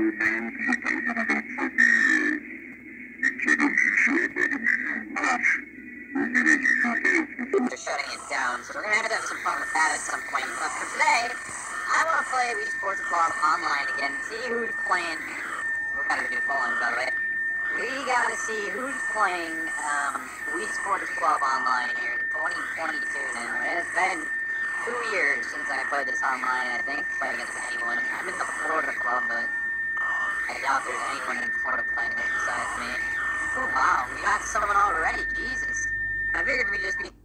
Down, so we're gonna have some fun with that at some point. But for today, I want to play Wii Sports Club online again, see who's playing. We're gonna do polling, by the way. We gotta see who's playing um, Wii Sports Club online here in 2022 now. It's been two years since I played this online, I think, playing against anyone. I'm in the Florida club, but I doubt there's anyone in Florida playing besides me. Oh wow, we got someone already, Jesus. I figured we'd just be